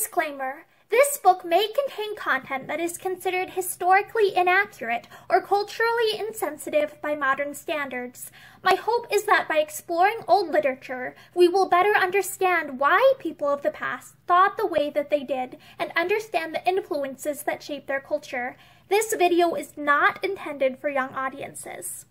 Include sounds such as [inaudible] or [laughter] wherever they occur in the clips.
Disclaimer This book may contain content that is considered historically inaccurate or culturally insensitive by modern standards. My hope is that by exploring old literature, we will better understand why people of the past thought the way that they did and understand the influences that shape their culture. This video is not intended for young audiences.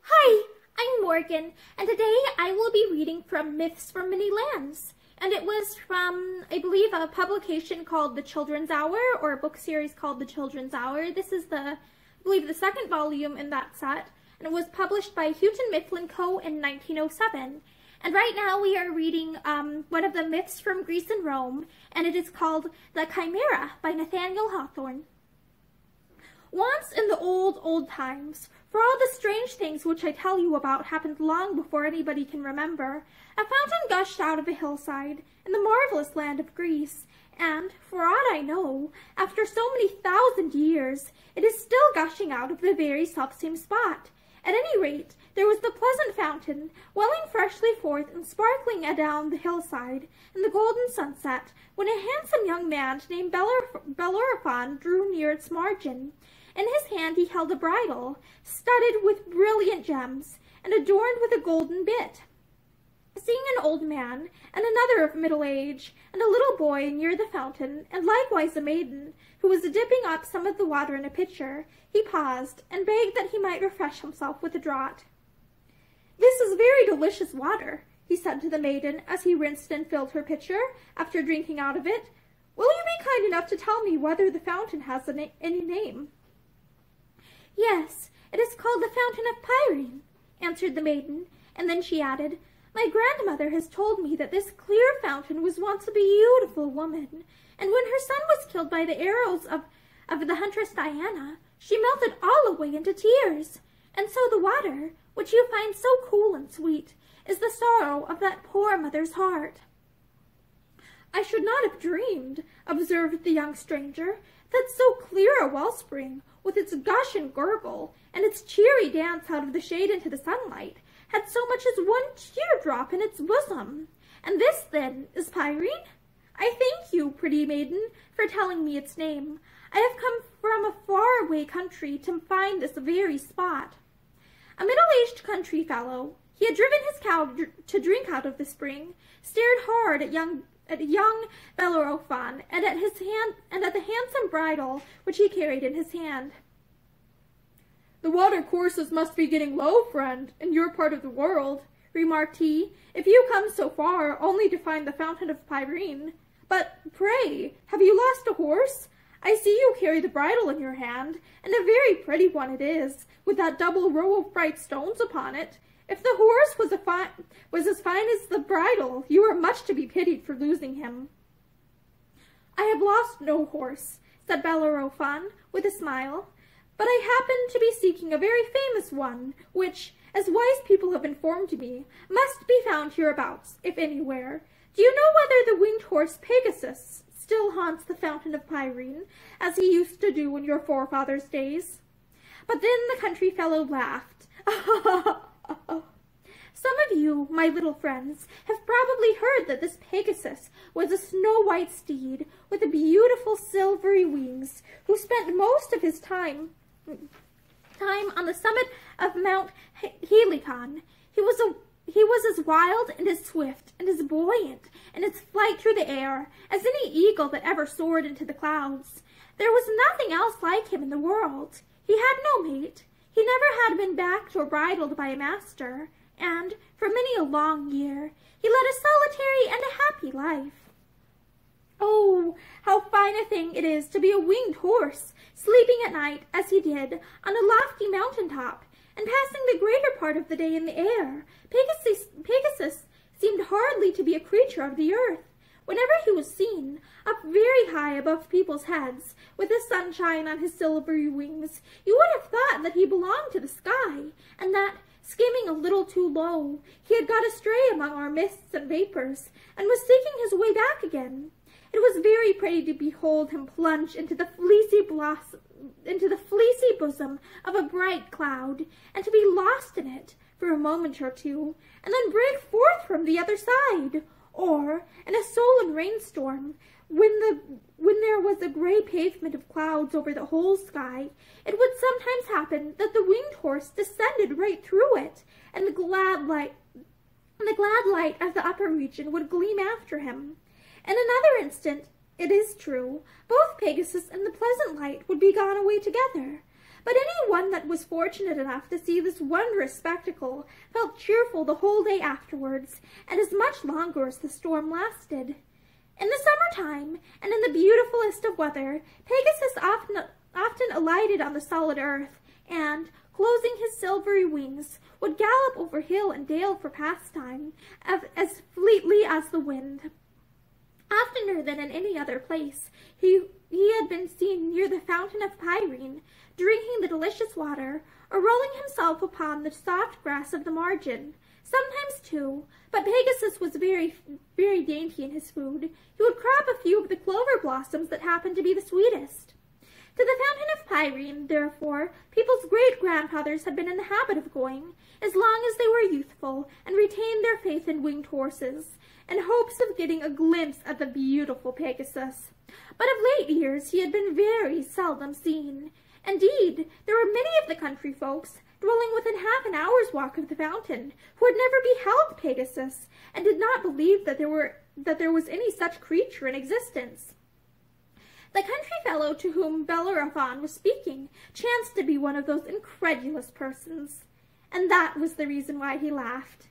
Hi, I'm Morgan, and today I will be reading from Myths from Many Lands. And it was from, I believe, a publication called The Children's Hour, or a book series called The Children's Hour. This is the, I believe, the second volume in that set, and it was published by Houghton Mifflin Co. in 1907. And right now we are reading um, one of the myths from Greece and Rome, and it is called The Chimera by Nathaniel Hawthorne. Once in the old, old times, for all the strange things which I tell you about happened long before anybody can remember, a fountain gushed out of a hillside in the marvelous land of Greece, and, for aught I know, after so many thousand years, it is still gushing out of the very selfsame spot. At any rate, there was the pleasant fountain, welling freshly forth and sparkling adown the hillside in the golden sunset, when a handsome young man named Bellerophon drew near its margin. In his hand he held a bridle, studded with brilliant gems, and adorned with a golden bit. Seeing an old man, and another of middle age, and a little boy near the fountain, and likewise a maiden, who was dipping up some of the water in a pitcher, he paused, and begged that he might refresh himself with a draught. This is very delicious water, he said to the maiden, as he rinsed and filled her pitcher, after drinking out of it. Will you be kind enough to tell me whether the fountain has any name? Yes, it is called the Fountain of Pirene, answered the maiden, and then she added, My grandmother has told me that this clear fountain was once a beautiful woman, and when her son was killed by the arrows of, of the huntress Diana, she melted all away into tears. And so the water, which you find so cool and sweet, is the sorrow of that poor mother's heart. I should not have dreamed, observed the young stranger, that so clear a wellspring with its gush and gurgle, and its cheery dance out of the shade into the sunlight, had so much as one teardrop in its bosom. And this, then, is Pirene? I thank you, pretty maiden, for telling me its name. I have come from a far-away country to find this very spot. A middle-aged country fellow, he had driven his cow to drink out of the spring, stared hard at young at young Bellerophon, and at his hand and at the handsome bridle which he carried in his hand. The water courses must be getting low, friend, in your part of the world, remarked he, if you come so far only to find the fountain of Pirene. But pray, have you lost a horse? I see you carry the bridle in your hand, and a very pretty one it is, with that double row of bright stones upon it. If the horse was, fine, was as fine as the bridle, you are much to be pitied for losing him. I have lost no horse, said Bellerophon, with a smile, but I happen to be seeking a very famous one, which, as wise people have informed me, must be found hereabouts, if anywhere. Do you know whether the winged horse Pegasus still haunts the fountain of Pirene, as he used to do in your forefathers' days? But then the country fellow laughed. [laughs] [laughs] Some of you, my little friends, have probably heard that this Pegasus was a snow-white steed with beautiful silvery wings, who spent most of his time time on the summit of Mount Helicon. He was a he was as wild and as swift and as buoyant in his flight through the air as any eagle that ever soared into the clouds. There was nothing else like him in the world. He had no mate. He never had been backed or bridled by a master and, for many a long year, he led a solitary and a happy life. Oh, how fine a thing it is to be a winged horse, sleeping at night, as he did, on a lofty mountain top, and passing the greater part of the day in the air. Pegasus, Pegasus seemed hardly to be a creature of the earth. Whenever he was seen, up very high above people's heads, with the sunshine on his silvery wings, you would have thought that he belonged to the sky, and that, skimming a little too low, he had got astray among our mists and vapors, and was seeking his way back again. It was very pretty to behold him plunge into the fleecy blossom, into the fleecy bosom of a bright cloud, and to be lost in it for a moment or two, and then break forth from the other side. Or, in a sullen rainstorm, when the when there was a gray pavement of clouds over the whole sky, it would sometimes happen that the winged horse descended right through it, and the glad light and the glad light of the upper region would gleam after him. In another instant, it is true, both Pegasus and the pleasant light would be gone away together. But any one that was fortunate enough to see this wondrous spectacle felt cheerful the whole day afterwards, and as much longer as the storm lasted. In the summer-time, and in the beautifulest of weather, Pegasus often, often alighted on the solid earth, and, closing his silvery wings, would gallop over hill and dale for pastime, as, as fleetly as the wind. Oftener than in any other place, he, he had been seen near the fountain of Pirene, drinking the delicious water, or rolling himself upon the soft grass of the margin. Sometimes, too, but Pegasus was very, very dainty in his food, he would crop a few of the clover blossoms that happened to be the sweetest. To the fountain of Pirene, therefore, people's great-grandfathers had been in the habit of going, as long as they were youthful, and retained their faith in winged horses, in hopes of getting a glimpse of the beautiful Pegasus. But of late years he had been very seldom seen. Indeed, there were many of the country folks, dwelling within half an hour's walk of the fountain, who had never beheld Pegasus, and did not believe that there were that there was any such creature in existence. The country fellow to whom Bellerophon was speaking chanced to be one of those incredulous persons, and that was the reason why he laughed.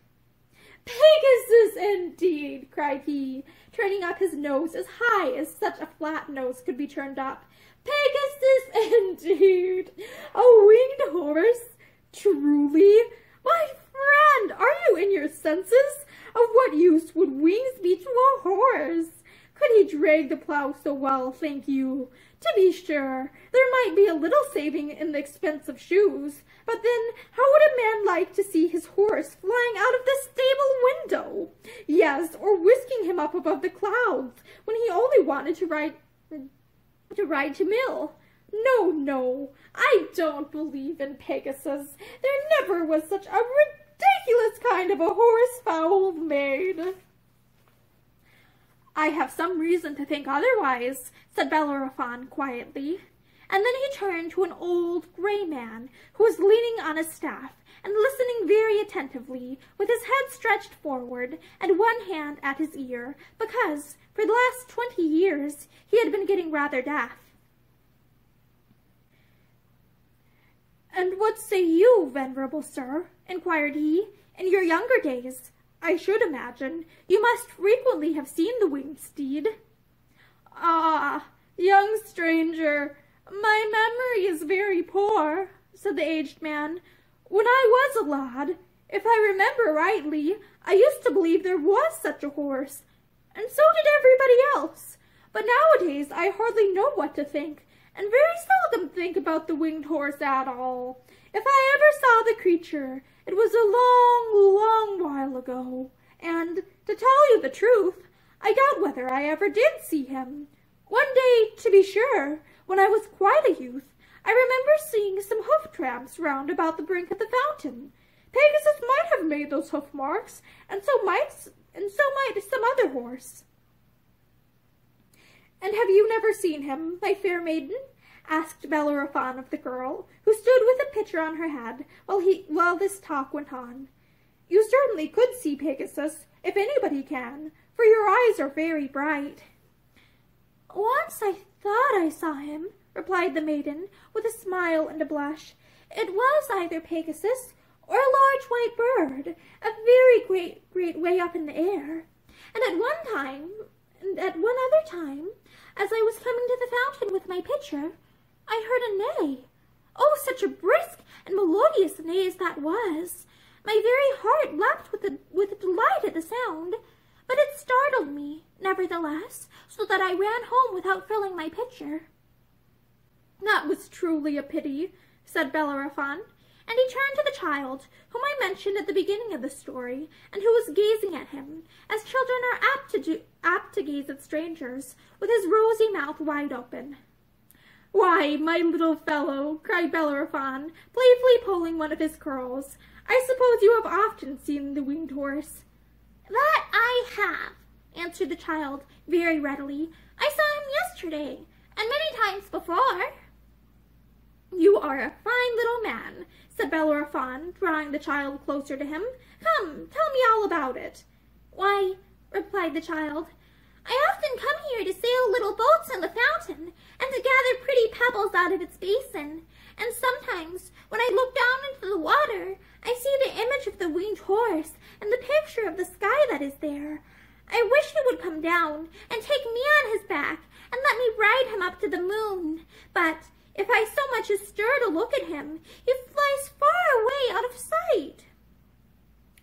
Pegasus, indeed, cried he, turning up his nose as high as such a flat nose could be turned up. Pegasus, [laughs] indeed! A winged horse? Truly? My friend, are you in your senses? Of what use would wings be to a horse? Could he drag the plough so well, thank you? To be sure, there might be a little saving in the expense of shoes, but then how would a man like to see his horse flying out of the stable window? Yes, or whisking him up above the clouds, when he only wanted to ride to ride to mill. No, no, I don't believe in Pegasus. There never was such a ridiculous kind of a horse fowl made. I have some reason to think otherwise, said Bellerophon quietly. And then he turned to an old gray man who was leaning on a staff and listening very attentively, with his head stretched forward and one hand at his ear, because, for the last twenty years, he had been getting rather deaf. And what say you, venerable sir? inquired he. In your younger days, I should imagine, you must frequently have seen the winged steed. Ah, young stranger, my memory is very poor, said the aged man. When I was a lad, if I remember rightly, I used to believe there was such a horse, and so did everybody else. But nowadays I hardly know what to think, and very seldom think about the winged horse at all. If I ever saw the creature, it was a long, long while ago, and, to tell you the truth, I doubt whether I ever did see him. One day, to be sure, when I was quite a youth, I remember seeing some hoof tramps round about the brink of the fountain. Pegasus might have made those hoof marks, and so might, and so might some other horse. And have you never seen him, my fair maiden? asked Bellerophon of the girl, who stood with a pitcher on her head while, he, while this talk went on. You certainly could see Pegasus, if anybody can, for your eyes are very bright. Once I thought I saw him, replied the maiden, with a smile and a blush. It was either Pegasus or a large white bird, a very great, great way up in the air. And at one time, and at one other time, as I was coming to the fountain with my pitcher, I heard a neigh. Oh, such a brisk and melodious neigh as that was! My very heart leapt with, a, with delight at the sound, but it startled me, nevertheless, so that I ran home without filling my pitcher. That was truly a pity, said Bellerophon, and he turned to the child, whom I mentioned at the beginning of the story, and who was gazing at him, as children are apt to, do, apt to gaze at strangers, with his rosy mouth wide open. Why, my little fellow, cried Bellerophon, playfully pulling one of his curls, I suppose you have often seen the winged horse. That I have, answered the child very readily. I saw him yesterday, and many times before. You are a fine little man, said Bellerophon, drawing the child closer to him. Come, tell me all about it. Why, replied the child, I often come here to sail little boats in the fountain, and to gather pretty pebbles out of its basin. And sometimes, when I look down into the water, I see the image of the winged horse and the picture of the sky that is there. I wish he would come down and take me on his back and let me ride him up to the moon. But if I so much as stir to look at him, he flies far away out of sight.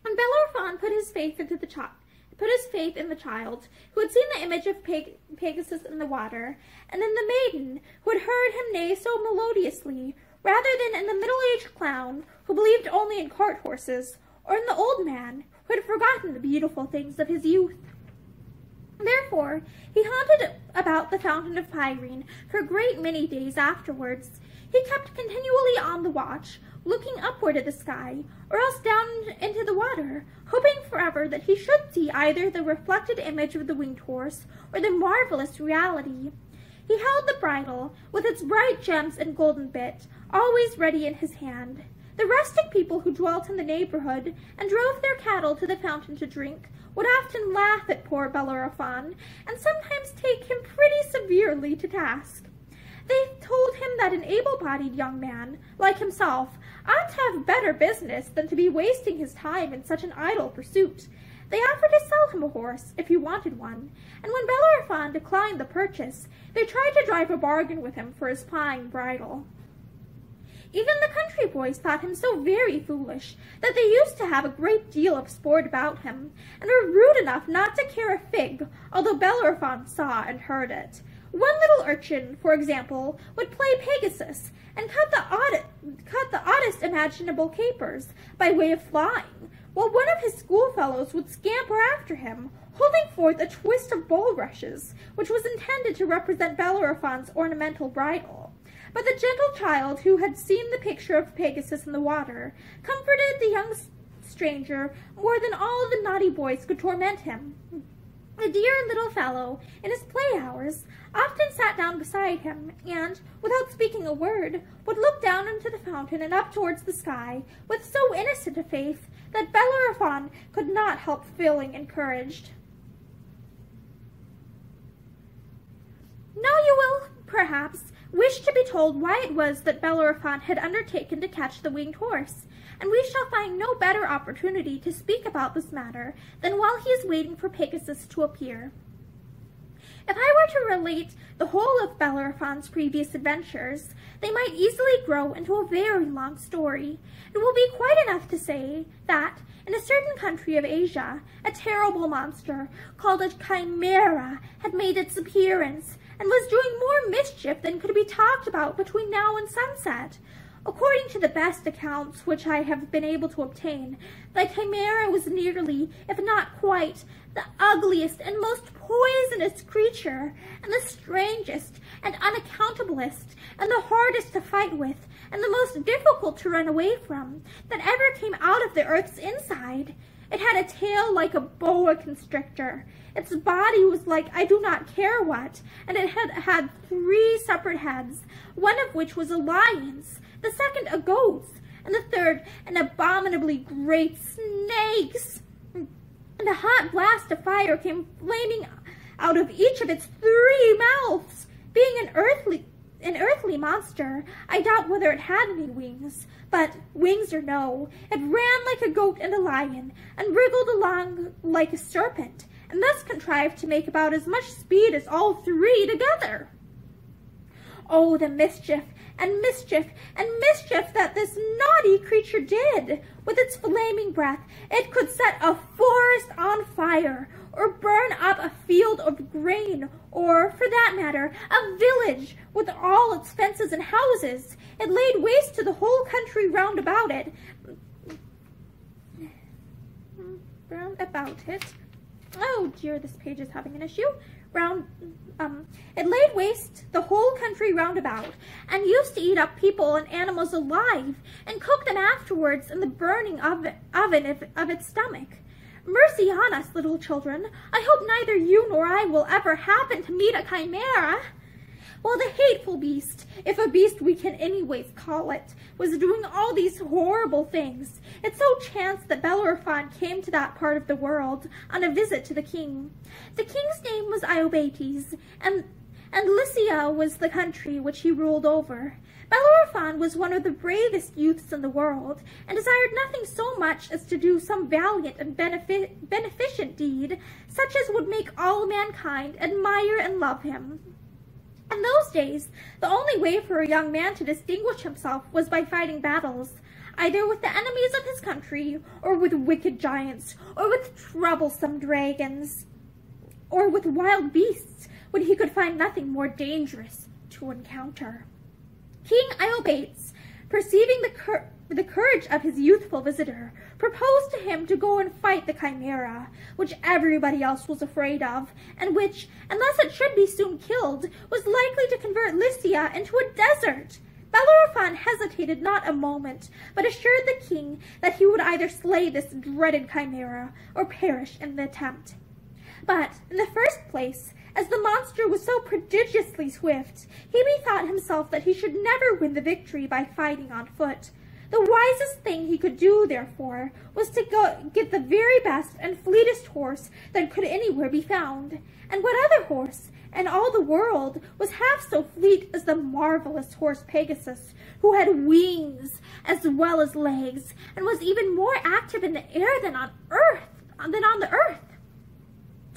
And Bellerophon put his faith into the child, put his faith in the child, who had seen the image of Peg Pegasus in the water, and in the maiden, who had heard him neigh so melodiously, rather than in the middle-aged clown, who believed only in cart horses, or in the old man, who had forgotten the beautiful things of his youth. Therefore, he haunted about the fountain of Pirene for a great many days afterwards. He kept continually on the watch, looking upward at the sky, or else down into the water, hoping forever that he should see either the reflected image of the winged horse or the marvelous reality. He held the bridle, with its bright gems and golden bit, always ready in his hand. The rustic people who dwelt in the neighborhood and drove their cattle to the fountain to drink would often laugh at poor Bellerophon and sometimes take him pretty severely to task. They told him that an able-bodied young man, like himself, ought to have better business than to be wasting his time in such an idle pursuit. They offered to sell him a horse, if he wanted one, and when Bellerophon declined the purchase, they tried to drive a bargain with him for his fine bridle. Even the country boys thought him so very foolish that they used to have a great deal of sport about him, and were rude enough not to care a fig, although Bellerophon saw and heard it. One little urchin, for example, would play Pegasus, and cut the, odd, cut the oddest imaginable capers, by way of flying, while one of his schoolfellows would scamper after him, holding forth a twist of bulrushes, which was intended to represent Bellerophon's ornamental bridle. But the gentle child who had seen the picture of Pegasus in the water comforted the young stranger more than all the naughty boys could torment him. The dear little fellow, in his play hours, often sat down beside him, and, without speaking a word, would look down into the fountain and up towards the sky, with so innocent a face that Bellerophon could not help feeling encouraged. Now you will, perhaps, wished to be told why it was that Bellerophon had undertaken to catch the winged horse, and we shall find no better opportunity to speak about this matter than while he is waiting for Pegasus to appear. If I were to relate the whole of Bellerophon's previous adventures, they might easily grow into a very long story. It will be quite enough to say that, in a certain country of Asia, a terrible monster called a chimera had made its appearance, and was doing more mischief than could be talked about between now and sunset. According to the best accounts which I have been able to obtain, the chimera was nearly, if not quite, the ugliest and most poisonous creature, and the strangest and unaccountablest, and the hardest to fight with, and the most difficult to run away from, that ever came out of the earth's inside. It had a tail like a boa constrictor. Its body was like I do not care what, and it had had three separate heads, one of which was a lion's, the second a goat's, and the third an abominably great snake's. And a hot blast of fire came flaming out of each of its three mouths. Being an earthly an earthly monster, I doubt whether it had any wings, but wings or no, it ran like a goat and a lion, and wriggled along like a serpent, and thus contrived to make about as much speed as all three together. Oh, the mischief, and mischief, and mischief that this naughty creature did! With its flaming breath, it could set a forest on fire, or burn up a field of grain, or, for that matter, a village with all its fences and houses. It laid waste to the whole country round about it. Round about it. Oh dear, this page is having an issue. Round, um, it laid waste the whole country round about, and used to eat up people and animals alive, and cook them afterwards in the burning oven, of, of its stomach. Mercy on us, little children. I hope neither you nor I will ever happen to meet a chimera. Well, the hateful beast, if a beast we can anyways call it, was doing all these horrible things. It so chanced that Bellerophon came to that part of the world on a visit to the king. The king's name was Iobates, and, and Lycia was the country which he ruled over. Bellerophon was one of the bravest youths in the world, and desired nothing so much as to do some valiant and benefi beneficent deed, such as would make all mankind admire and love him. In those days, the only way for a young man to distinguish himself was by fighting battles, either with the enemies of his country, or with wicked giants, or with troublesome dragons, or with wild beasts, when he could find nothing more dangerous to encounter. King Iobates, perceiving the, cur the courage of his youthful visitor, proposed to him to go and fight the Chimera, which everybody else was afraid of, and which, unless it should be soon killed, was likely to convert Lycia into a desert. Bellerophon hesitated not a moment, but assured the king that he would either slay this dreaded chimera or perish in the attempt. But, in the first place, as the monster was so prodigiously swift, he bethought himself that he should never win the victory by fighting on foot. The wisest thing he could do, therefore, was to go get the very best and fleetest horse that could anywhere be found. And what other horse in all the world was half so fleet as the marvelous horse Pegasus, who had wings as well as legs, and was even more active in the air than on earth than on the earth?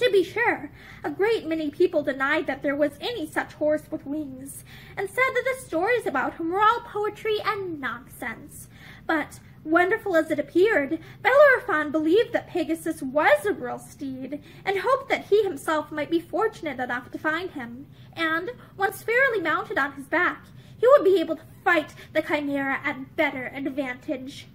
To be sure, a great many people denied that there was any such horse with wings, and said that the stories about him were all poetry and nonsense. But, wonderful as it appeared, Bellerophon believed that Pegasus was a real steed, and hoped that he himself might be fortunate enough to find him, and, once fairly mounted on his back, he would be able to fight the Chimera at better advantage.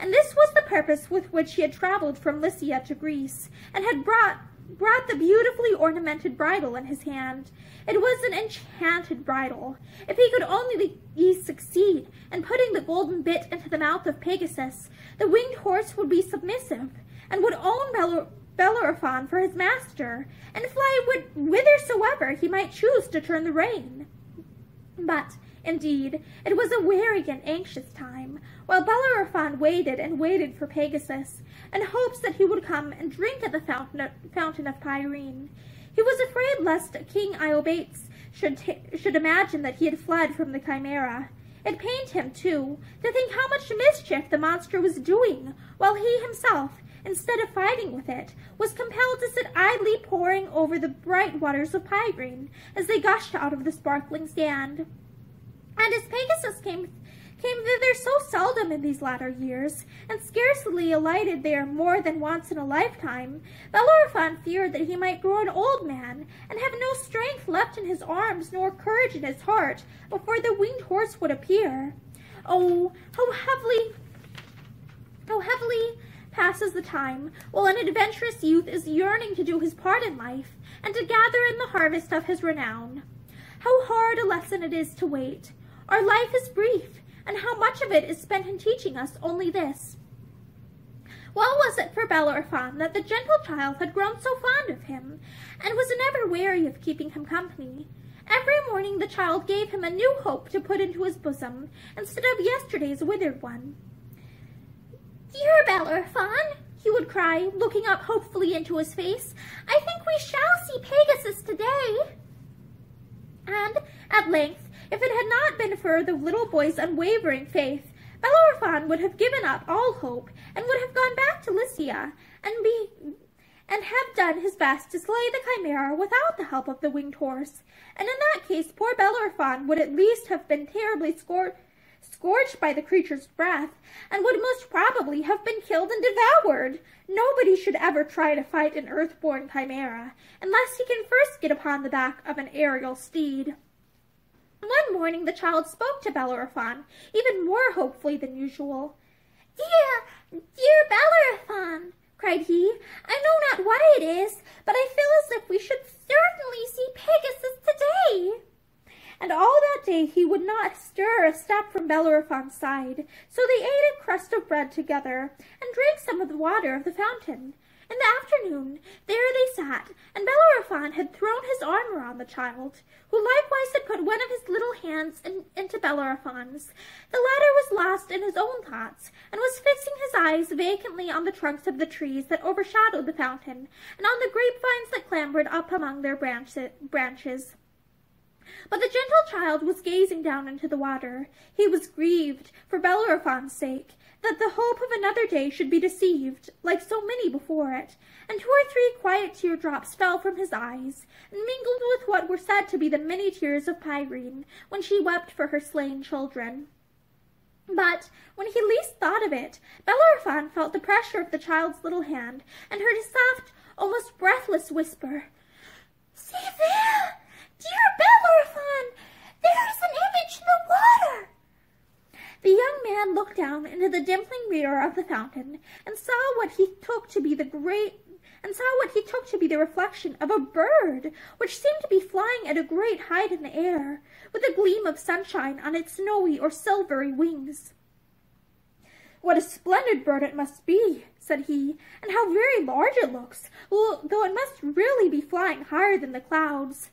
And this was the purpose with which he had traveled from Lycia to Greece, and had brought brought the beautifully ornamented bridle in his hand. It was an enchanted bridle. If he could only succeed in putting the golden bit into the mouth of Pegasus, the winged horse would be submissive, and would own Bel Bellerophon for his master, and fly whithersoever he might choose to turn the rein. But Indeed, it was a weary and anxious time, while Bellerophon waited and waited for Pegasus, in hopes that he would come and drink at the fountain of Pirene. He was afraid lest King Iobates should, should imagine that he had fled from the Chimera. It pained him, too, to think how much mischief the monster was doing, while he himself, instead of fighting with it, was compelled to sit idly poring over the bright waters of Pirene as they gushed out of the sparkling sand. And as Pegasus came came thither so seldom in these latter years, and scarcely alighted there more than once in a lifetime, Bellerophon feared that he might grow an old man, and have no strength left in his arms nor courage in his heart, before the winged horse would appear. Oh, how heavily, how heavily passes the time, while an adventurous youth is yearning to do his part in life, and to gather in the harvest of his renown. How hard a lesson it is to wait, our life is brief, and how much of it is spent in teaching us only this. Well was it for Bellerophon that the gentle child had grown so fond of him, and was never weary of keeping him company. Every morning the child gave him a new hope to put into his bosom, instead of yesterday's withered one. Dear Bellerophon, he would cry, looking up hopefully into his face, I think we shall see Pegasus today. And, at length, if it had not been for the little boy's unwavering faith, Bellerophon would have given up all hope and would have gone back to Lycia and be and have done his best to slay the chimera without the help of the winged horse. And in that case, poor Bellerophon would at least have been terribly scor scorched by the creature's breath, and would most probably have been killed and devoured. Nobody should ever try to fight an earth-born chimera, unless he can first get upon the back of an aerial steed. One morning the child spoke to Bellerophon, even more hopefully than usual. Dear, dear Bellerophon, cried he, I know not why it is, but I feel as if we should certainly see Pegasus today. And all that day he would not stir a step from Bellerophon's side, so they ate a crust of bread together, and drank some of the water of the fountain. In the afternoon, there they sat, and Bellerophon had thrown his arm around the child, who likewise had put one of his little hands in, into Bellerophon's. The latter was lost in his own thoughts, and was fixing his eyes vacantly on the trunks of the trees that overshadowed the fountain, and on the grapevines that clambered up among their branches. But the gentle child was gazing down into the water. He was grieved, for Bellerophon's sake, that the hope of another day should be deceived, like so many before it, and two or three quiet teardrops fell from his eyes, and mingled with what were said to be the many tears of Pirene, when she wept for her slain children. But, when he least thought of it, Bellerophon felt the pressure of the child's little hand, and heard a soft, almost breathless whisper, See there! Dear Bellerophon! There is an image in the water! The young man looked down into the dimpling mirror of the fountain and saw what he took to be the great and saw what he took to be the reflection of a bird which seemed to be flying at a great height in the air, with a gleam of sunshine on its snowy or silvery wings. What a splendid bird it must be, said he, and how very large it looks, though it must really be flying higher than the clouds.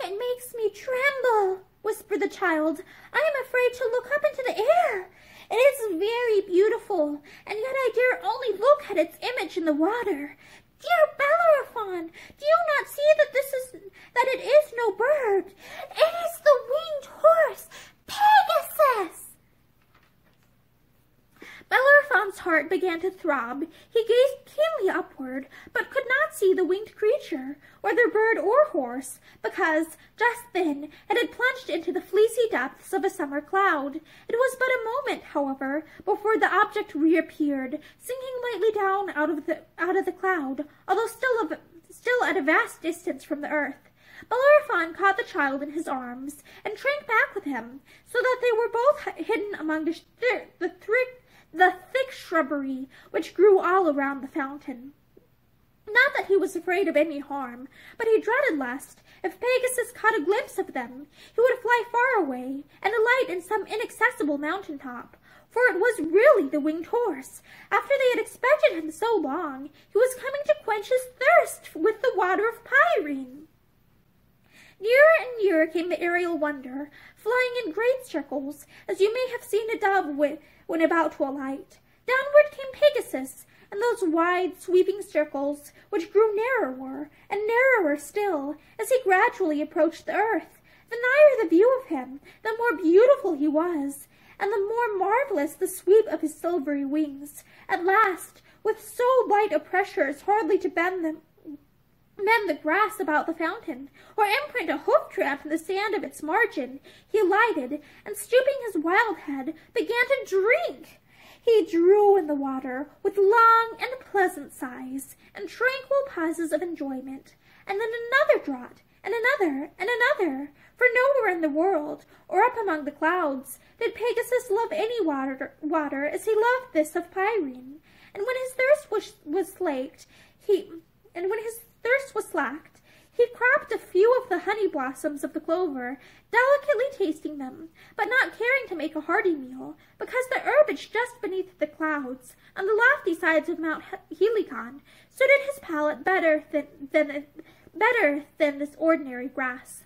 It makes me tremble, whispered the child. I am afraid to look up into the air. It is very beautiful, and yet I dare only look at its image in the water. Dear Bellerophon, do you not see that this is that it is no bird? It is the winged horse, Pegasus. Bellerophon's heart began to throb. He gazed keenly upward, but could not see the winged creature, whether bird or horse, because, just then, it had plunged into the fleecy depths of a summer cloud. It was but a moment, however, before the object reappeared, sinking lightly down out of the out of the cloud, although still of, still at a vast distance from the earth. Bellerophon caught the child in his arms and shrank back with him, so that they were both hidden among the, the, thick the thick shrubbery which grew all around the fountain. Not that he was afraid of any harm, but he dreaded lest, if Pegasus caught a glimpse of them, he would fly far away and alight in some inaccessible mountain top. For it was really the winged horse. After they had expected him so long, he was coming to quench his thirst with the water of Pirene. Nearer and nearer came the aerial wonder, flying in great circles, as you may have seen a dove when about to alight. Downward came Pegasus, and those wide, sweeping circles, which grew narrower and narrower still as he gradually approached the earth. The nigher the view of him, the more beautiful he was, and the more marvelous the sweep of his silvery wings. At last, with so light a pressure as hardly to bend them, mend the grass about the fountain, or imprint a hoof tramp in the sand of its margin, he alighted, and stooping his wild head, began to drink. He drew in the water with long and pleasant sighs, and tranquil pauses of enjoyment, and then another draught, and another, and another, for nowhere in the world, or up among the clouds, did Pegasus love any water, water as he loved this of Pirene. And when his thirst was, was slaked, he, and when his thirst was slacked, he cropped a few of the honey blossoms of the clover, delicately tasting them, but not caring to make a hearty meal, because the herbage just beneath the clouds, on the lofty sides of Mount Helicon, suited his palate better than, than, better than this ordinary grass.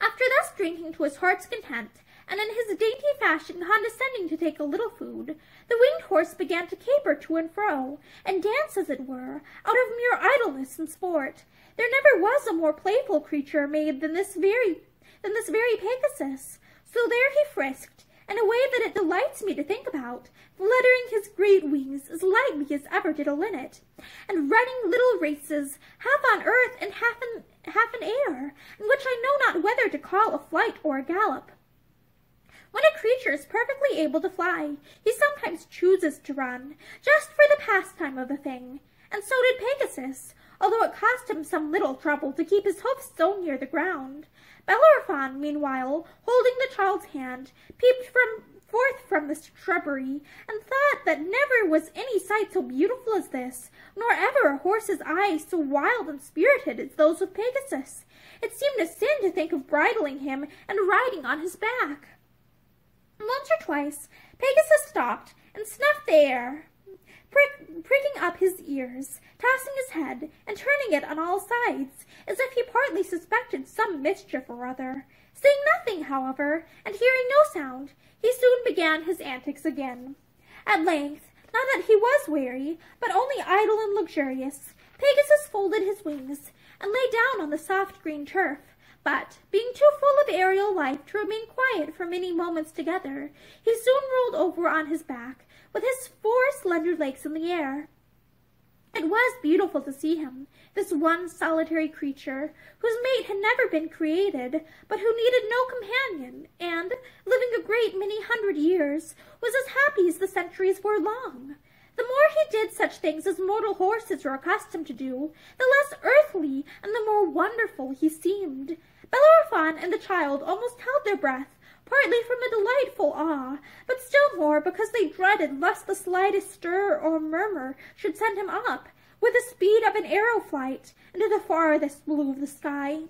After thus drinking to his heart's content, and in his dainty fashion condescending to take a little food, the winged horse began to caper to and fro, and dance, as it were, out of mere idleness and sport. There never was a more playful creature made than this very than this very Pegasus. So there he frisked, in a way that it delights me to think about, fluttering his great wings as lightly as ever did a linnet, and running little races, half on earth and half in half in air, in which I know not whether to call a flight or a gallop. When a creature is perfectly able to fly, he sometimes chooses to run, just for the pastime of the thing. And so did Pegasus, although it cost him some little trouble to keep his hoofs so near the ground. Bellerophon, meanwhile, holding the child's hand, peeped from forth from the shrubbery, and thought that never was any sight so beautiful as this, nor ever a horse's eyes so wild and spirited as those of Pegasus. It seemed a sin to think of bridling him and riding on his back. Once or twice Pegasus stopped and snuffed the air, prick, pricking up his ears, tossing his head, and turning it on all sides, as if he partly suspected some mischief or other. Seeing nothing, however, and hearing no sound, he soon began his antics again. At length, not that he was weary, but only idle and luxurious, Pegasus folded his wings and lay down on the soft green turf, but, being too full of aerial life to remain quiet for many moments together, he soon rolled over on his back, with his four slender legs in the air. It was beautiful to see him, this one solitary creature, whose mate had never been created, but who needed no companion, and, living a great many hundred years, was as happy as the centuries were long. The more he did such things as mortal horses are accustomed to do, the less earthly and the more wonderful he seemed. Bellerophon and the child almost held their breath, partly from a delightful awe, but still more because they dreaded lest the slightest stir or murmur should send him up, with the speed of an arrow flight, into the farthest blue of the sky.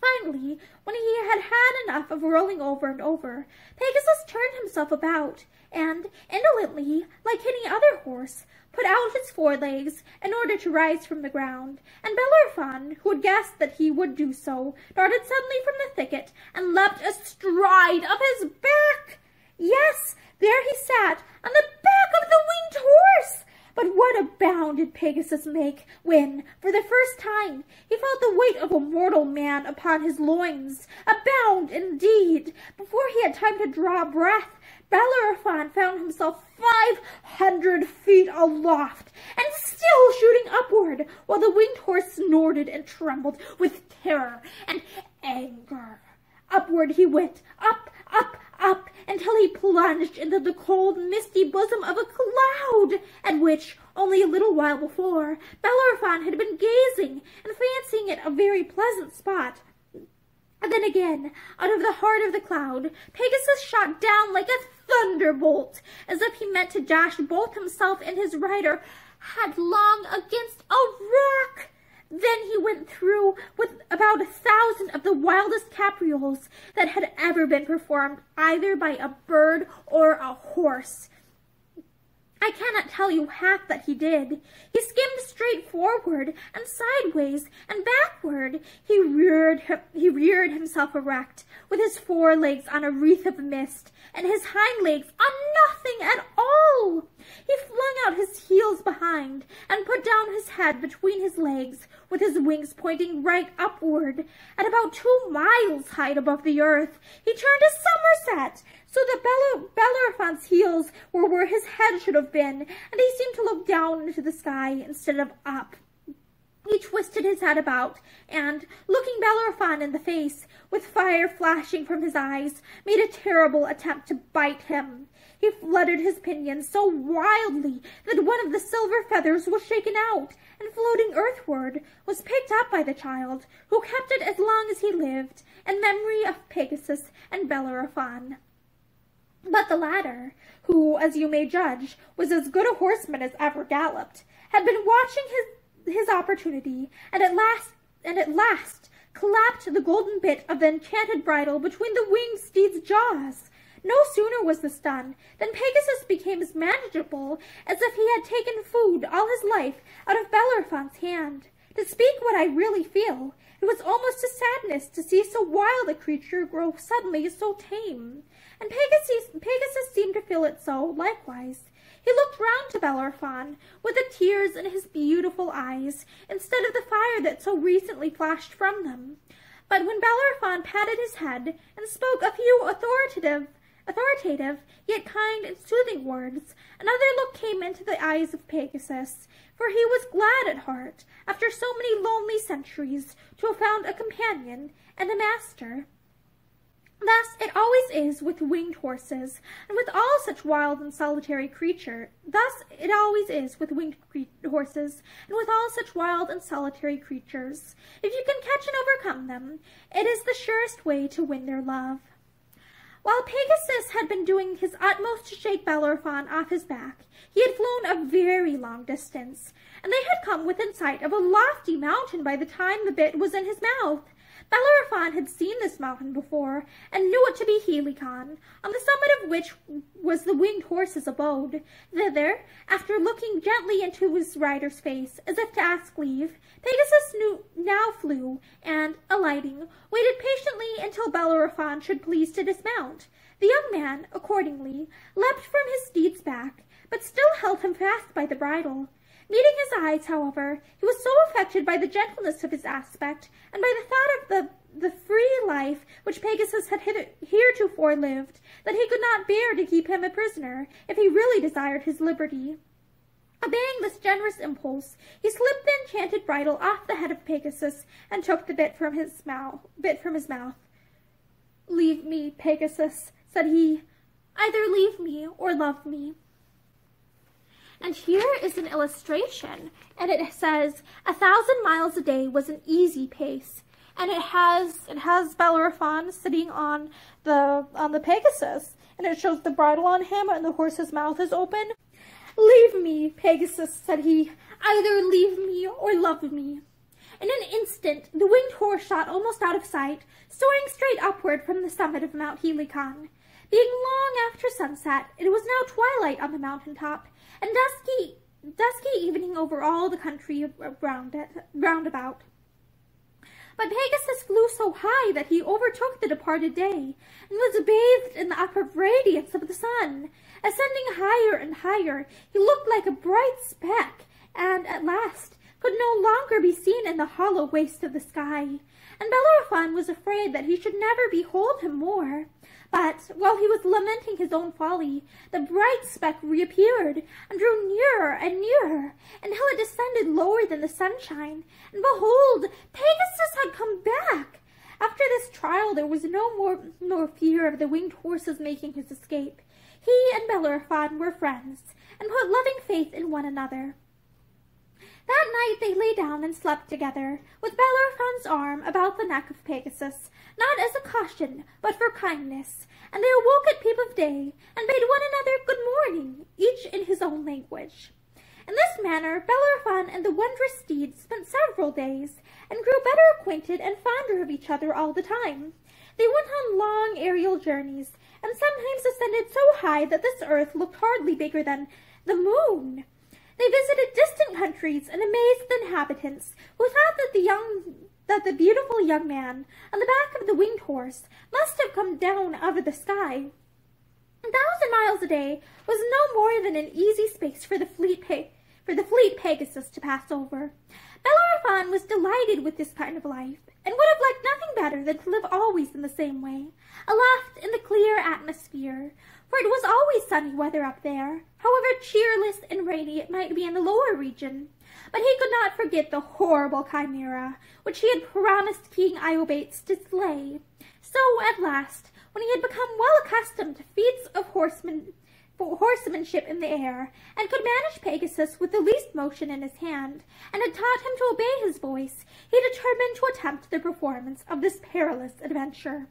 Finally, when he had had enough of rolling over and over, Pegasus turned himself about, and, indolently, like any other horse, put out his forelegs in order to rise from the ground, and Bellerophon, who had guessed that he would do so, darted suddenly from the thicket and leapt astride of his back. Yes, there he sat, on the back of the winged horse. But what a bound did Pegasus make when, for the first time, he felt the weight of a mortal man upon his loins. A bound, indeed! Before he had time to draw breath, Bellerophon found himself five hundred feet aloft, and still shooting upward, while the winged horse snorted and trembled with terror and anger. Upward he went, up, up, up, until he plunged into the cold, misty bosom of a cloud, at which, only a little while before, Bellerophon had been gazing and fancying it a very pleasant spot. And then again, out of the heart of the cloud, Pegasus shot down like a thunderbolt, as if he meant to dash both himself and his rider headlong against a rock. Then he went through with about a thousand of the wildest caprioles that had ever been performed either by a bird or a horse. I cannot tell you half that he did. He skimmed straight forward and sideways and backward. He reared, he reared himself erect, with his forelegs on a wreath of mist, and his hind legs on nothing at all. He flung out his heels behind, and put down his head between his legs, with his wings pointing right upward. At about two miles height above the earth, he turned a somerset, so that Bellerophon's heels were where his head should have been, and he seemed to look down into the sky instead of up. He twisted his head about, and, looking Bellerophon in the face, with fire flashing from his eyes, made a terrible attempt to bite him. He fluttered his pinions so wildly that one of the silver feathers was shaken out, and floating earthward, was picked up by the child, who kept it as long as he lived, in memory of Pegasus and Bellerophon. But the latter, who, as you may judge, was as good a horseman as ever galloped, had been watching his, his opportunity, and at last, and at last clapped the golden bit of the enchanted bridle between the winged steed's jaws. No sooner was this done than Pegasus became as manageable as if he had taken food all his life out of Bellerophon's hand. To speak what I really feel, it was almost a sadness to see so wild a creature grow suddenly so tame and Pegasus, Pegasus seemed to feel it so, likewise. He looked round to Bellerophon, with the tears in his beautiful eyes, instead of the fire that so recently flashed from them. But when Bellerophon patted his head, and spoke a few authoritative, authoritative, yet kind and soothing words, another look came into the eyes of Pegasus, for he was glad at heart, after so many lonely centuries, to have found a companion and a master. Thus it always is with winged horses, and with all such wild and solitary creature. Thus it always is with winged horses, and with all such wild and solitary creatures. If you can catch and overcome them, it is the surest way to win their love. While Pegasus had been doing his utmost to shake Bellerophon off his back, he had flown a very long distance, and they had come within sight of a lofty mountain by the time the bit was in his mouth. Bellerophon had seen this mountain before, and knew it to be Helicon, on the summit of which was the winged horse's abode. Thither, after looking gently into his rider's face, as if to ask leave, Pegasus knew, now flew, and, alighting, waited patiently until Bellerophon should please to dismount. The young man, accordingly, leapt from his steed's back, but still held him fast by the bridle. Meeting his eyes, however, he was so affected by the gentleness of his aspect, and by the thought of the, the free life which Pegasus had heretofore lived, that he could not bear to keep him a prisoner, if he really desired his liberty. Obeying this generous impulse, he slipped the enchanted bridle off the head of Pegasus and took the bit from his mouth. Bit from his mouth. "Leave me, Pegasus," said he. "Either leave me or love me." And here is an illustration, and it says a thousand miles a day was an easy pace, and it has it has Bellerophon sitting on the on the Pegasus, and it shows the bridle on him, and the horse's mouth is open. Leave me, Pegasus, said he. Either leave me or love me. In an instant, the winged horse shot almost out of sight, soaring straight upward from the summit of Mount Helicon. Being long after sunset, it was now twilight on the mountain top, and dusky, dusky evening over all the country round, round about. But Pegasus flew so high that he overtook the departed day, and was bathed in the upper radiance of the sun. Ascending higher and higher, he looked like a bright speck, and at last could no longer be seen in the hollow waste of the sky. And Bellerophon was afraid that he should never behold him more. But while he was lamenting his own folly, the bright speck reappeared and drew nearer and nearer until it descended lower than the sunshine. And behold, Pegasus had come back. After this trial, there was no more, more fear of the winged horse's making his escape. He and Bellerophon were friends, and put loving faith in one another. That down and slept together, with Bellerophon's arm about the neck of Pegasus, not as a caution, but for kindness, and they awoke at peep of day, and bade one another good morning, each in his own language. In this manner Bellerophon and the wondrous steed spent several days, and grew better acquainted and fonder of each other all the time. They went on long aerial journeys, and sometimes ascended so high that this earth looked hardly bigger than the moon. They visited distant countries and amazed the inhabitants, who thought that the young that the beautiful young man on the back of the winged horse must have come down out of the sky. A thousand miles a day was no more than an easy space for the fleet for the fleet Pegasus to pass over. Bellerophon was delighted with this kind of life, and would have liked nothing better than to live always in the same way, aloft in the clear atmosphere, for it was always sunny weather up there, however cheerless and rainy it might be in the lower region. But he could not forget the horrible chimera, which he had promised King Iobates to slay. So, at last, when he had become well accustomed to feats of horsemen, horsemanship in the air, and could manage Pegasus with the least motion in his hand, and had taught him to obey his voice, he determined to attempt the performance of this perilous adventure.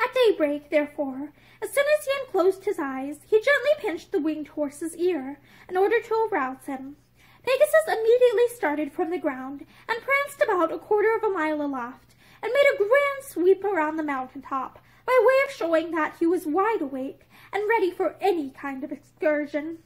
At daybreak, therefore, as soon as he unclosed his eyes, he gently pinched the winged horse's ear, in order to arouse him. Pegasus immediately started from the ground, and pranced about a quarter of a mile aloft, and made a grand sweep around the mountain top, by way of showing that he was wide awake, and ready for any kind of excursion.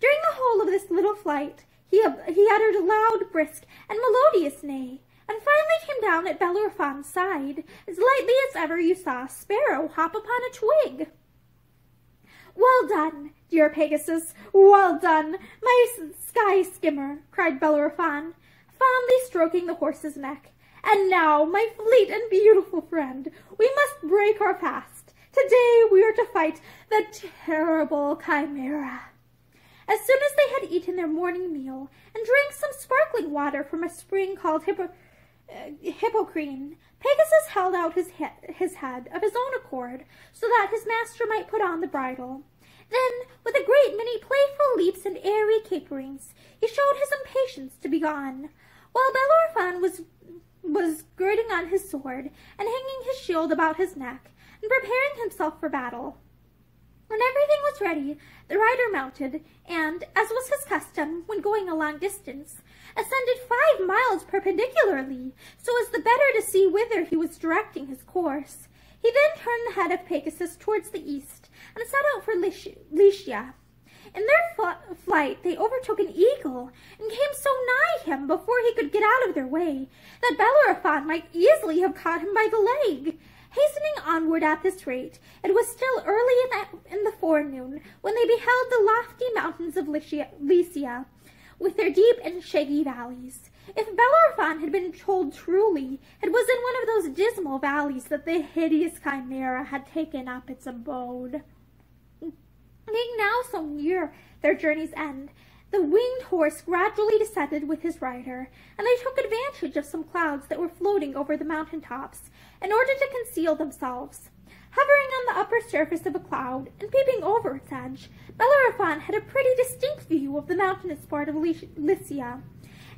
During the whole of this little flight, he, he uttered a loud, brisk, and melodious neigh, and finally came down at Bellerophon's side, as lightly as ever you saw a sparrow hop upon a twig. Well done, dear Pegasus, well done, my sky skimmer, cried Bellerophon, fondly stroking the horse's neck. And now, my fleet and beautiful friend, we must break our fast. Today we are to fight the terrible Chimera. As soon as they had eaten their morning meal and drank some sparkling water from a spring called Hippo, uh, Hippocrene, Pegasus held out his, he his head of his own accord so that his master might put on the bridle. Then, with a great many playful leaps and airy caperings, he showed his impatience to be gone, while Bellerophon was was girding on his sword and hanging his shield about his neck and preparing himself for battle. When everything was ready, the rider mounted, and, as was his custom when going a long distance, ascended five miles perpendicularly, so as the better to see whither he was directing his course. He then turned the head of Pegasus towards the east, and set out for Lycia. In their fl flight, they overtook an eagle, and came so nigh him before he could get out of their way, that Bellerophon might easily have caught him by the leg. Hastening onward at this rate, it was still early in the, in the forenoon when they beheld the lofty mountains of Lycia, Lycia, with their deep and shaggy valleys. If Bellerophon had been told truly, it was in one of those dismal valleys that the hideous chimera had taken up its abode. Being now so near their journey's end, the winged horse gradually descended with his rider, and they took advantage of some clouds that were floating over the mountain tops in order to conceal themselves. Hovering on the upper surface of a cloud and peeping over its edge, Bellerophon had a pretty distinct view of the mountainous part of Lycia,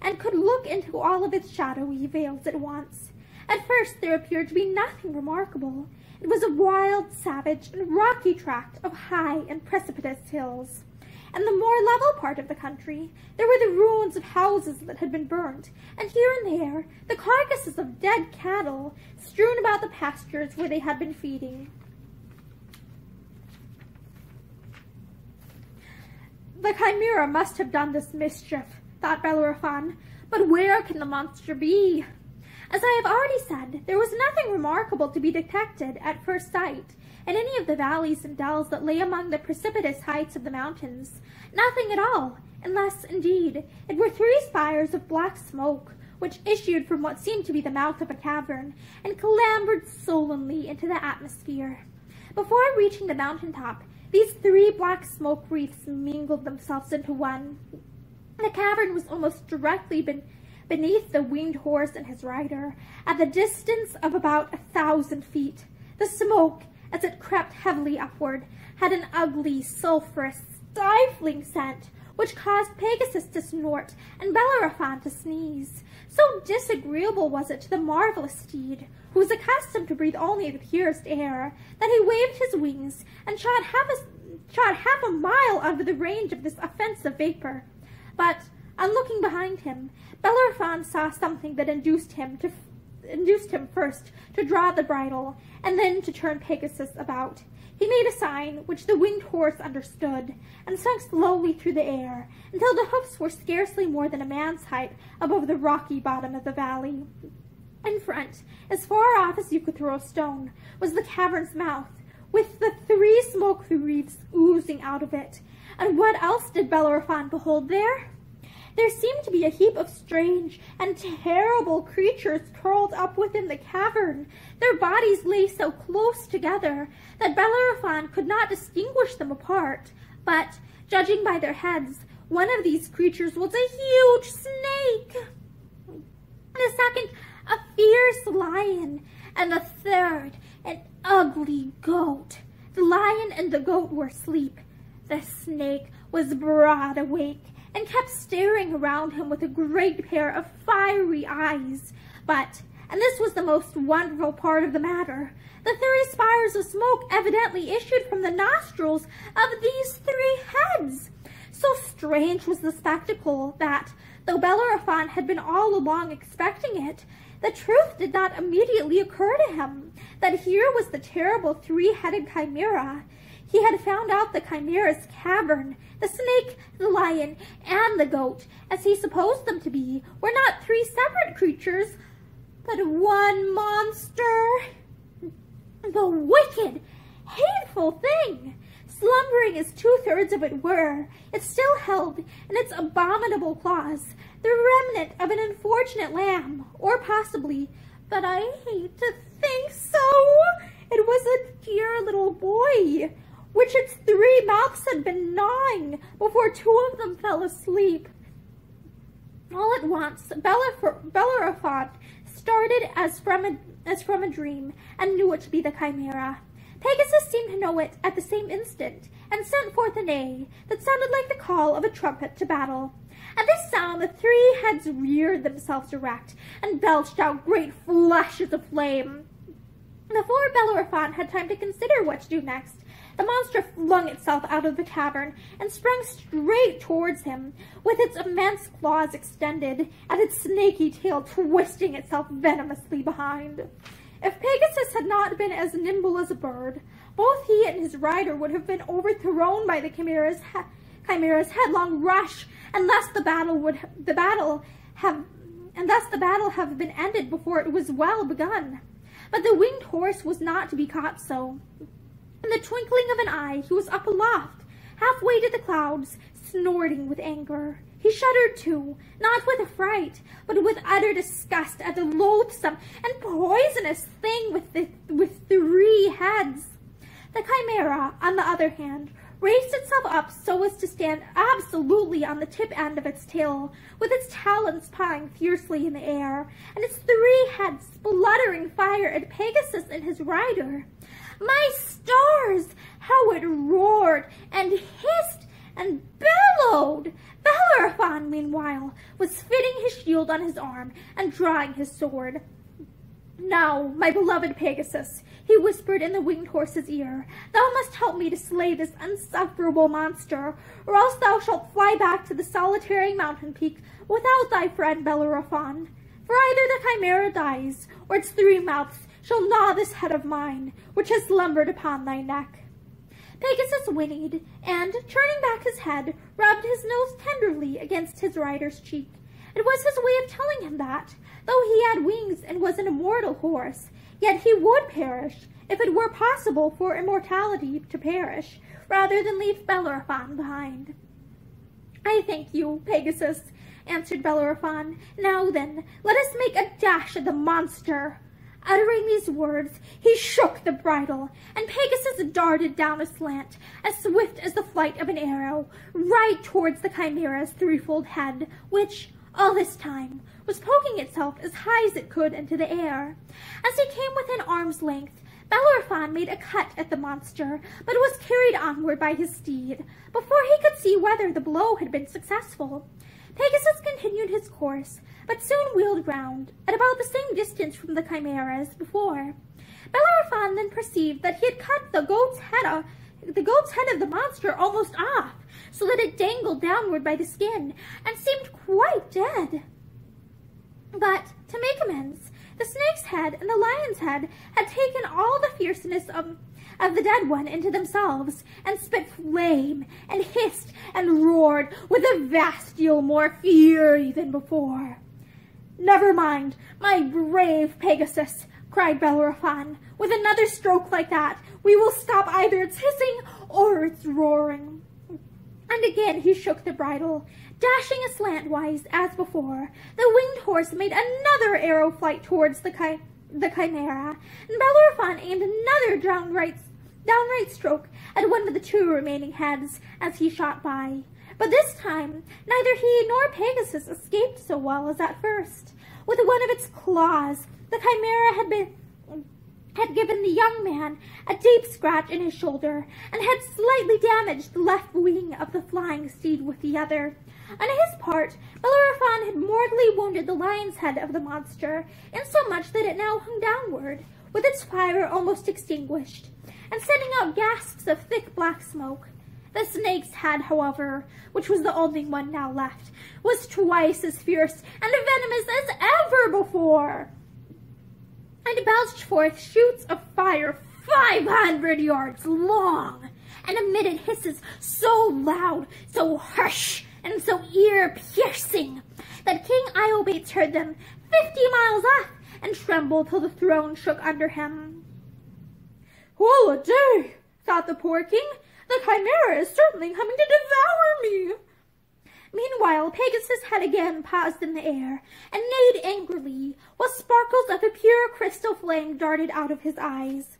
and could look into all of its shadowy vales at once. At first there appeared to be nothing remarkable, it was a wild, savage, and rocky tract of high and precipitous hills. In the more level part of the country, there were the ruins of houses that had been burnt, and here and there the carcasses of dead cattle strewn about the pastures where they had been feeding. The chimera must have done this mischief, thought Bellerophon, but where can the monster be? As I have already said, there was nothing remarkable to be detected at first sight in any of the valleys and dells that lay among the precipitous heights of the mountains. Nothing at all, unless, indeed, it were three spires of black smoke, which issued from what seemed to be the mouth of a cavern, and clambered sullenly into the atmosphere. Before reaching the mountain top, these three black smoke wreaths mingled themselves into one. The cavern was almost directly beneath beneath the winged horse and his rider, at the distance of about a thousand feet. The smoke, as it crept heavily upward, had an ugly, sulphurous, stifling scent, which caused Pegasus to snort and Bellerophon to sneeze. So disagreeable was it to the marvelous steed, who was accustomed to breathe only the purest air, that he waved his wings and shot half a, shot half a mile out of the range of this offensive vapor. But, on looking behind him, Bellerophon saw something that induced him to induced him first to draw the bridle and then to turn Pegasus about. He made a sign which the winged horse understood and sunk slowly through the air until the hoofs were scarcely more than a man's height above the rocky bottom of the valley. In front, as far off as you could throw a stone, was the cavern's mouth, with the three smoke wreaths oozing out of it. And what else did Bellerophon behold there? There seemed to be a heap of strange and terrible creatures curled up within the cavern. Their bodies lay so close together that Bellerophon could not distinguish them apart. But, judging by their heads, one of these creatures was a huge snake. The second, a fierce lion. And the third, an ugly goat. The lion and the goat were asleep. The snake was broad awake and kept staring around him with a great pair of fiery eyes. But, and this was the most wonderful part of the matter, the three spires of smoke evidently issued from the nostrils of these three heads. So strange was the spectacle that, though Bellerophon had been all along expecting it, the truth did not immediately occur to him that here was the terrible three-headed chimera, he had found out the chimera's cavern. The snake, the lion, and the goat, as he supposed them to be, were not three separate creatures, but one monster. The wicked, hateful thing! Slumbering as two-thirds of it were, it still held in its abominable claws the remnant of an unfortunate lamb, or possibly, but I hate to think so, it was a dear little boy which its three mouths had been gnawing before two of them fell asleep. All at once, Bellerophon started as from, a, as from a dream and knew it to be the chimera. Pegasus seemed to know it at the same instant and sent forth a neigh that sounded like the call of a trumpet to battle. At this sound, the three heads reared themselves erect and belched out great flashes of flame. Before Bellerophon had time to consider what to do next, the monster flung itself out of the cavern and sprang straight towards him, with its immense claws extended and its snaky tail twisting itself venomously behind. If Pegasus had not been as nimble as a bird, both he and his rider would have been overthrown by the chimera's, chimera's headlong rush, and thus the battle would the battle have and thus the battle have been ended before it was well begun. But the winged horse was not to be caught so. In the twinkling of an eye, he was up aloft, halfway to the clouds, snorting with anger. He shuddered too, not with affright, but with utter disgust at the loathsome and poisonous thing with, the, with three heads. The chimera, on the other hand, raised itself up so as to stand absolutely on the tip end of its tail, with its talons pawing fiercely in the air, and its three heads spluttering fire at Pegasus and his rider. My stars! How it roared and hissed and bellowed! Bellerophon, meanwhile, was fitting his shield on his arm and drawing his sword. Now, my beloved Pegasus, he whispered in the winged horse's ear, thou must help me to slay this insufferable monster, or else thou shalt fly back to the solitary mountain peak without thy friend Bellerophon. For either the chimera dies, or its three mouths shall gnaw this head of mine, which has slumbered upon thy neck. Pegasus whinnied, and, turning back his head, rubbed his nose tenderly against his rider's cheek. It was his way of telling him that, though he had wings and was an immortal horse, yet he would perish, if it were possible for immortality to perish, rather than leave Bellerophon behind. I thank you, Pegasus, answered Bellerophon. Now then, let us make a dash at the monster. Uttering these words, he shook the bridle, and Pegasus darted down a slant, as swift as the flight of an arrow, right towards the chimera's threefold head, which, all this time, was poking itself as high as it could into the air. As he came within arm's length, Bellerophon made a cut at the monster, but was carried onward by his steed, before he could see whether the blow had been successful. Pegasus continued his course, but soon wheeled round, at about the same distance from the chimera as before. Bellerophon then perceived that he had cut the goat's head off, the goat's head of the monster almost off, so that it dangled downward by the skin, and seemed quite dead. But, to make amends, the snake's head and the lion's head had taken all the fierceness of of the dead one into themselves, and spit flame, and hissed, and roared with a vast deal more fury than before. Never mind, my brave Pegasus, cried Bellerophon. With another stroke like that, we will stop either its hissing or its roaring. And again he shook the bridle, dashing aslantwise as before. The winged horse made another arrow flight towards the chi the chimera, and Bellerophon aimed another downright, downright stroke at one of the two remaining heads as he shot by. But this time, neither he nor Pegasus escaped so well as at first. With one of its claws, the chimera had been had given the young man a deep scratch in his shoulder, and had slightly damaged the left wing of the flying steed with the other. On his part, Bellerophon had mortally wounded the lion's head of the monster, insomuch that it now hung downward, with its fire almost extinguished, and sending out gasps of thick black smoke. The snake's head, however, which was the only one now left, was twice as fierce and venomous as ever before, and belched forth shoots of fire five hundred yards long, and emitted hisses so loud, so harsh, and so ear-piercing that King Iobates heard them fifty miles off and trembled till the throne shook under him. Well a day, thought the poor king, the chimera is certainly coming to devour me. Meanwhile, Pegasus had again paused in the air and neighed angrily, while sparkles of a pure crystal flame darted out of his eyes.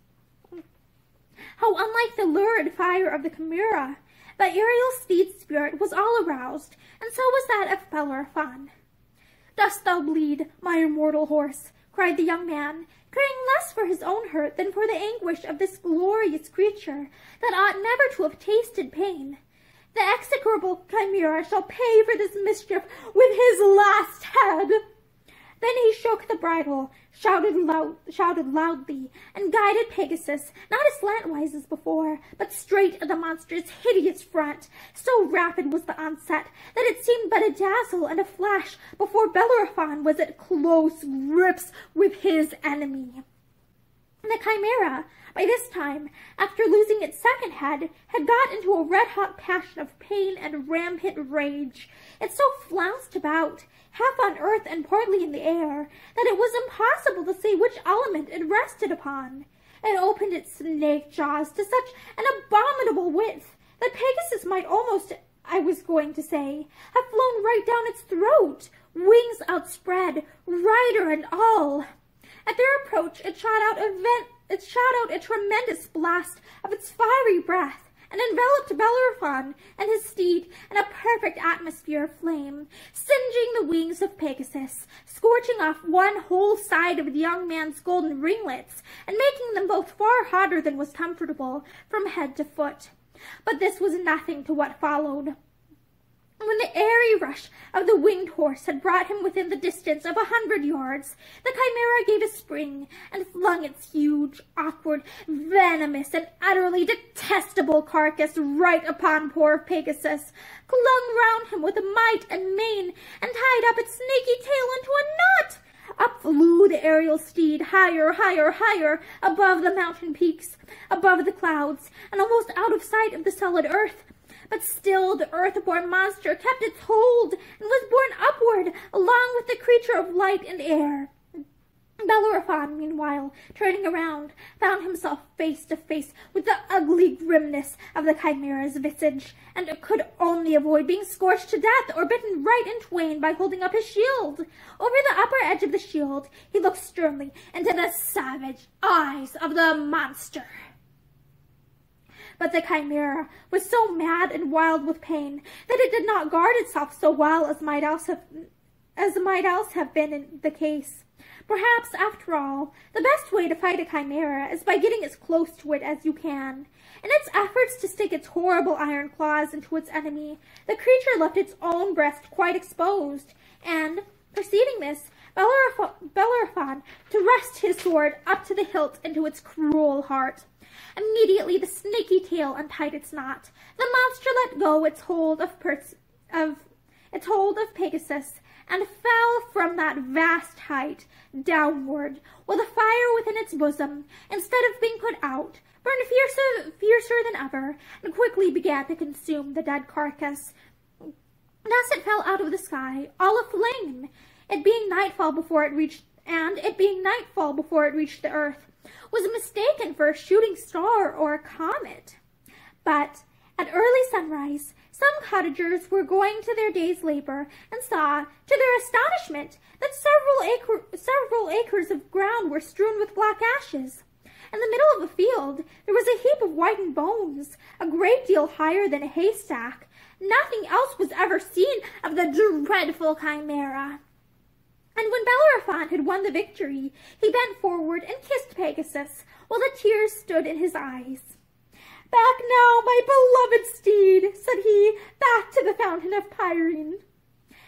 How unlike the lurid fire of the chimera! The aerial steed spirit was all aroused, and so was that of Bellerophon. Dost thou bleed, my immortal horse? cried the young man, caring less for his own hurt than for the anguish of this glorious creature that ought never to have tasted pain. The execrable chimera shall pay for this mischief with his last head. Then he shook the bridle, shouted, loud, shouted loudly, and guided Pegasus, not as slantwise as before, but straight at the monster's hideous front. So rapid was the onset that it seemed but a dazzle and a flash before Bellerophon was at close grips with his enemy. The Chimera, by this time, after losing its second head, had got into a red-hot passion of pain and rampant rage. It so flounced about, half on earth and partly in the air, that it was impossible to say which element it rested upon. It opened its snake jaws to such an abominable width that Pegasus might almost, I was going to say, have flown right down its throat, wings outspread, rider and all. At their approach, it shot out a vent, it shot out a tremendous blast of its fiery breath and enveloped Bellerophon and his steed in a perfect atmosphere of flame, singeing the wings of Pegasus, scorching off one whole side of the young man's golden ringlets, and making them both far hotter than was comfortable from head to foot. But this was nothing to what followed. When the airy rush of the winged horse had brought him within the distance of a hundred yards, the chimera gave a spring and flung its huge, awkward, venomous, and utterly detestable carcass right upon poor Pegasus, clung round him with might and main, and tied up its snaky tail into a knot. Up flew the aerial steed, higher, higher, higher, above the mountain peaks, above the clouds, and almost out of sight of the solid earth. But still the earth-born monster kept its hold and was borne upward along with the creature of light and air. Bellerophon, meanwhile, turning around, found himself face to face with the ugly grimness of the chimera's visage, and could only avoid being scorched to death or bitten right in twain by holding up his shield. Over the upper edge of the shield, he looked sternly into the savage eyes of the monster. But the chimera was so mad and wild with pain that it did not guard itself so well as might else have, as might else have been the case. Perhaps, after all, the best way to fight a chimera is by getting as close to it as you can. In its efforts to stick its horrible iron claws into its enemy, the creature left its own breast quite exposed, and, perceiving this, Bellerophon to rest his sword up to the hilt into its cruel heart. Immediately the snaky tail untied its knot. The monster let go its hold of, of its hold of Pegasus and fell from that vast height downward, while the fire within its bosom, instead of being put out, burned fiercer, fiercer than ever, and quickly began to consume the dead carcass. Thus it fell out of the sky, all aflame, it being nightfall before it reached, and it being nightfall before it reached the earth was mistaken for a shooting star or a comet. But at early sunrise, some cottagers were going to their day's labor and saw, to their astonishment, that several, acre, several acres of ground were strewn with black ashes. In the middle of a field, there was a heap of whitened bones, a great deal higher than a haystack. Nothing else was ever seen of the dreadful chimera. And when Bellerophon had won the victory, he bent forward and kissed Pegasus, while the tears stood in his eyes. Back now, my beloved steed, said he, back to the fountain of Pirene.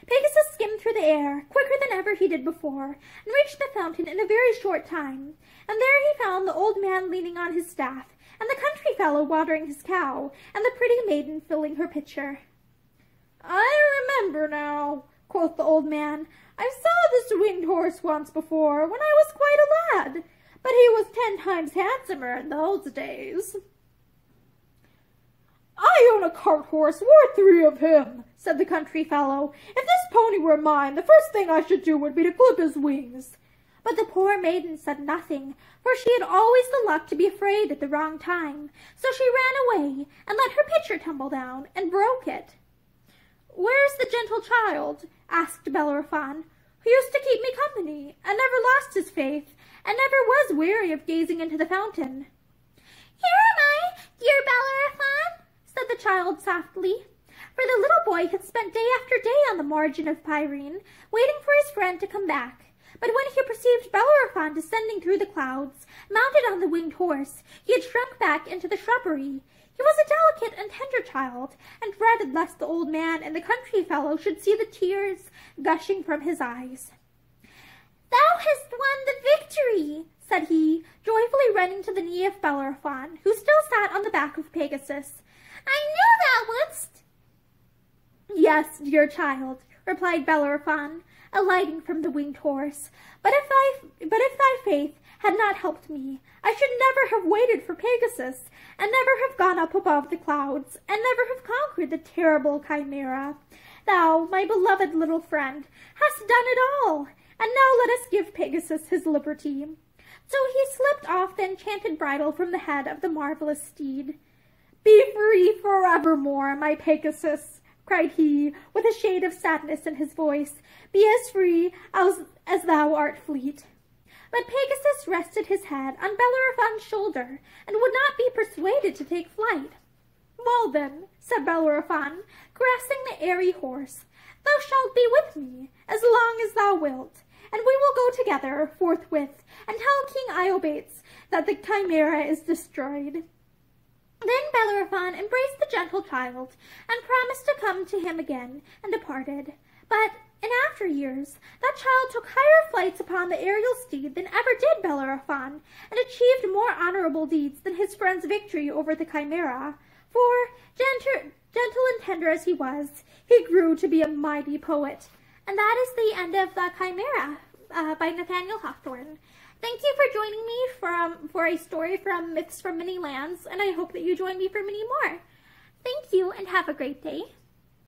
Pegasus skimmed through the air, quicker than ever he did before, and reached the fountain in a very short time. And there he found the old man leaning on his staff, and the country fellow watering his cow, and the pretty maiden filling her pitcher. I remember now, quoth the old man. I saw this winged horse once before, when I was quite a lad, but he was ten times handsomer in those days. I own a cart horse worth three of him, said the country fellow. If this pony were mine, the first thing I should do would be to clip his wings. But the poor maiden said nothing, for she had always the luck to be afraid at the wrong time, so she ran away and let her pitcher tumble down and broke it. Where's the gentle child? asked Bellerophon, who used to keep me company, and never lost his faith, and never was weary of gazing into the fountain. Here am I, dear Bellerophon, said the child softly, for the little boy had spent day after day on the margin of Pirene, waiting for his friend to come back. But when he perceived Bellerophon descending through the clouds, mounted on the winged horse, he had shrunk back into the shrubbery. He was a delicate and tender child, and dreaded lest the old man and the country fellow should see the tears gushing from his eyes. Thou hast won the victory, said he, joyfully running to the knee of Bellerophon, who still sat on the back of Pegasus. I knew thou wouldst. Yes, dear child, replied Bellerophon, alighting from the winged horse. But if thy, but if thy faith had not helped me, I should never have waited for Pegasus, and never have gone up above the clouds, and never have conquered the terrible Chimera. Thou, my beloved little friend, hast done it all, and now let us give Pegasus his liberty. So he slipped off the enchanted bridle from the head of the marvelous steed. Be free forevermore, my Pegasus, cried he, with a shade of sadness in his voice. Be as free as, as thou art fleet. But Pegasus rested his head on Bellerophon's shoulder, and would not be persuaded to take flight. Well then, said Bellerophon, grasping the airy horse, thou shalt be with me as long as thou wilt, and we will go together forthwith and tell King Iobates that the Chimera is destroyed. Then Bellerophon embraced the gentle child and promised to come to him again and departed. But in after years, that child took higher flights upon the aerial steed than ever did Bellerophon, and achieved more honorable deeds than his friend's victory over the Chimera. For, gentle, gentle and tender as he was, he grew to be a mighty poet. And that is the end of The Chimera uh, by Nathaniel Hawthorne. Thank you for joining me from, for a story from Myths from Many Lands, and I hope that you join me for many more. Thank you and have a great day.